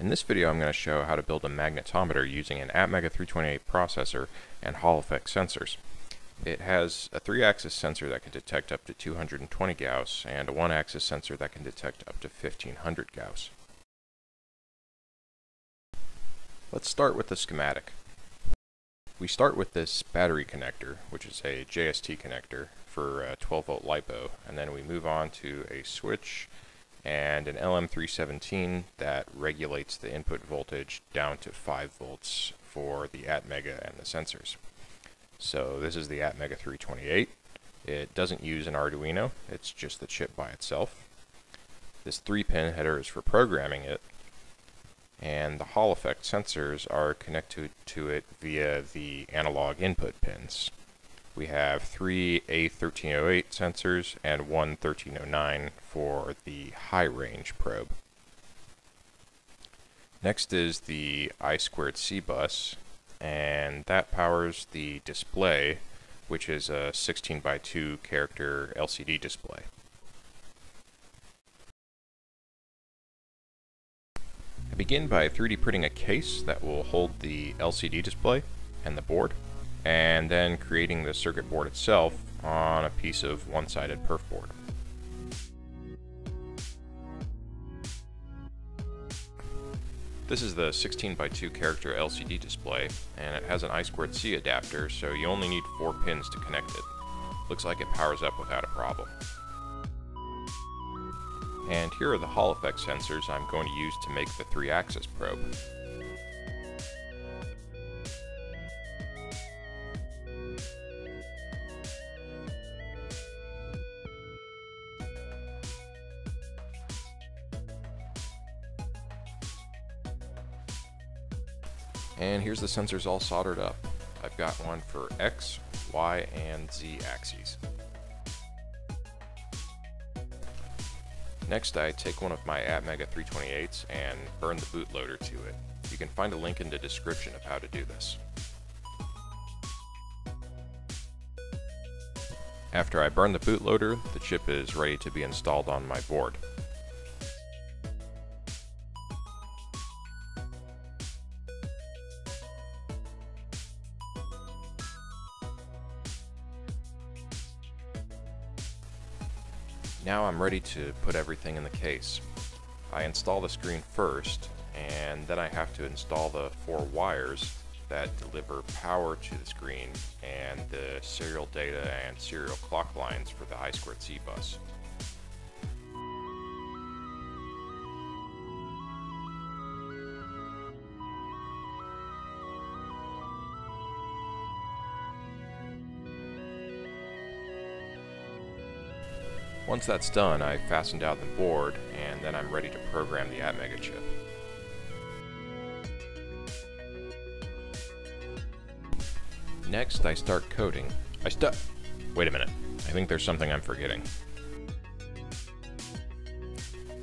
In this video I'm going to show how to build a magnetometer using an Atmega 328 processor and Hall effect sensors. It has a 3-axis sensor that can detect up to 220 Gauss and a 1-axis sensor that can detect up to 1500 Gauss. Let's start with the schematic. We start with this battery connector, which is a JST connector for a 12 volt LiPo, and then we move on to a switch and an LM317 that regulates the input voltage down to 5 volts for the Atmega and the sensors. So this is the Atmega 328. It doesn't use an Arduino, it's just the chip by itself. This 3-pin header is for programming it, and the Hall effect sensors are connected to it via the analog input pins. We have three A1308 sensors and one 1309 for the high range probe. Next is the I2C bus, and that powers the display, which is a 16 by 2 character LCD display. I begin by 3D printing a case that will hold the LCD display and the board and then creating the circuit board itself on a piece of one-sided perf board. This is the 16 by 2 character LCD display, and it has an I2C adapter, so you only need four pins to connect it. Looks like it powers up without a problem. And here are the Hall effect sensors I'm going to use to make the 3-axis probe. And here's the sensors all soldered up. I've got one for X, Y, and Z axes. Next I take one of my Atmega 328s and burn the bootloader to it. You can find a link in the description of how to do this. After I burn the bootloader, the chip is ready to be installed on my board. Now I'm ready to put everything in the case. I install the screen first, and then I have to install the four wires that deliver power to the screen and the serial data and serial clock lines for the I2C bus. Once that's done, I fasten down the board, and then I'm ready to program the Atmega chip. Next, I start coding. I stu- Wait a minute. I think there's something I'm forgetting.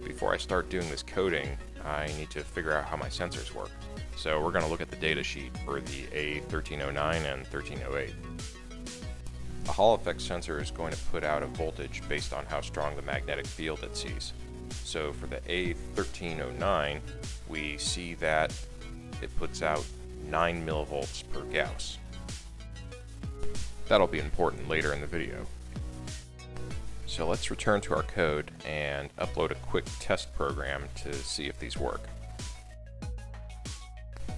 Before I start doing this coding, I need to figure out how my sensors work. So we're going to look at the datasheet for the A1309 and 1308. A Hall effect sensor is going to put out a voltage based on how strong the magnetic field it sees. So for the A1309, we see that it puts out 9 millivolts per Gauss. That'll be important later in the video. So let's return to our code and upload a quick test program to see if these work.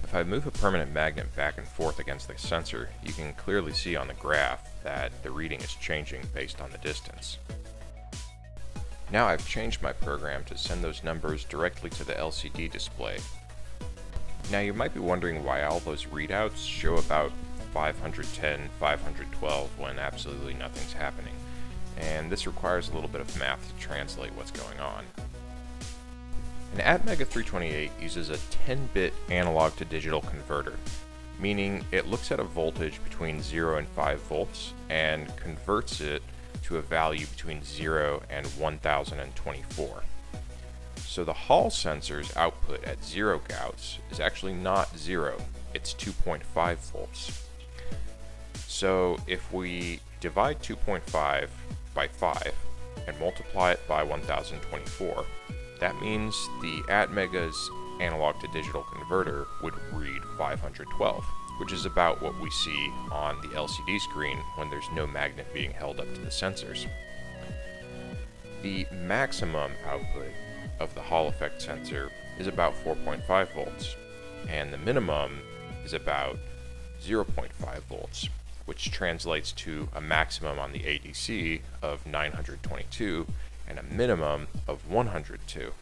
If I move a permanent magnet back and forth against the sensor, you can clearly see on the graph that the reading is changing based on the distance. Now I've changed my program to send those numbers directly to the LCD display. Now you might be wondering why all those readouts show about 510, 512 when absolutely nothing's happening, and this requires a little bit of math to translate what's going on. An Atmega 328 uses a 10-bit analog to digital converter, meaning it looks at a voltage between 0 and 5 volts and converts it to a value between 0 and 1024. So the Hall sensor's output at 0 Gauss is actually not 0, it's 2.5 volts. So if we divide 2.5 by 5 and multiply it by 1024, that means the Atmega's analog to digital converter would read 512, which is about what we see on the LCD screen when there's no magnet being held up to the sensors. The maximum output of the Hall effect sensor is about 4.5 volts, and the minimum is about 0.5 volts, which translates to a maximum on the ADC of 922 and a minimum of 102.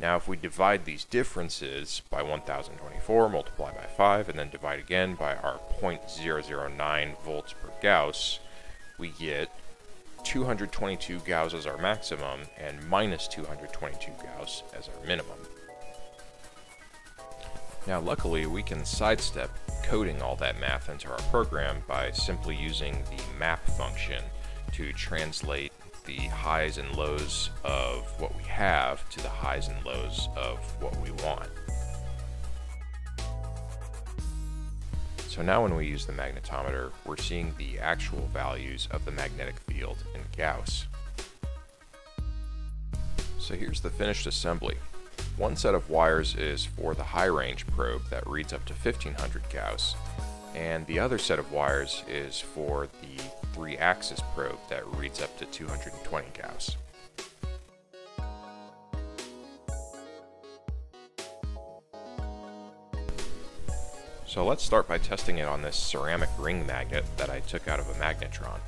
Now if we divide these differences by 1024, multiply by 5, and then divide again by our 0.009 volts per Gauss, we get 222 Gauss as our maximum and minus 222 Gauss as our minimum. Now luckily we can sidestep coding all that math into our program by simply using the map function to translate the highs and lows of what we have to the highs and lows of what we want. So now when we use the magnetometer, we're seeing the actual values of the magnetic field in Gauss. So here's the finished assembly. One set of wires is for the high range probe that reads up to 1500 Gauss, and the other set of wires is for the 3 axis probe that reads up to 220 Gauss. So let's start by testing it on this ceramic ring magnet that I took out of a magnetron.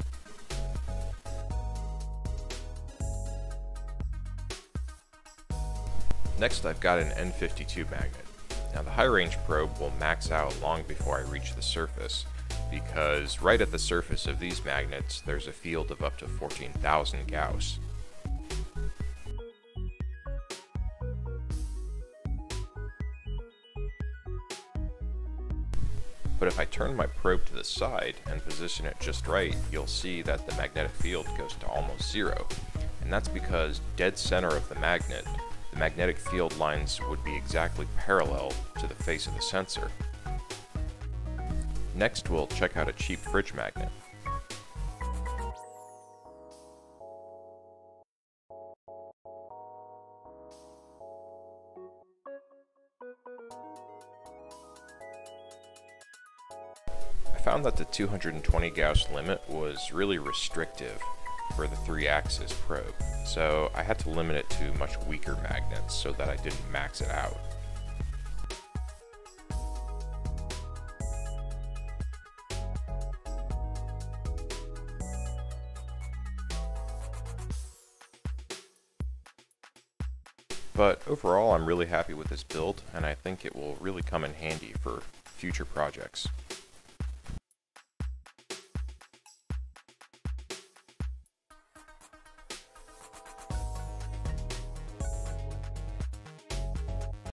Next I've got an N52 magnet. Now the high range probe will max out long before I reach the surface, because right at the surface of these magnets there's a field of up to 14,000 Gauss. But if I turn my probe to the side and position it just right, you'll see that the magnetic field goes to almost zero. And that's because dead center of the magnet, the magnetic field lines would be exactly parallel to the face of the sensor. Next we'll check out a cheap fridge magnet. I found that the 220 Gauss limit was really restrictive for the 3-axis probe, so I had to limit it to much weaker magnets so that I didn't max it out. But overall I'm really happy with this build and I think it will really come in handy for future projects.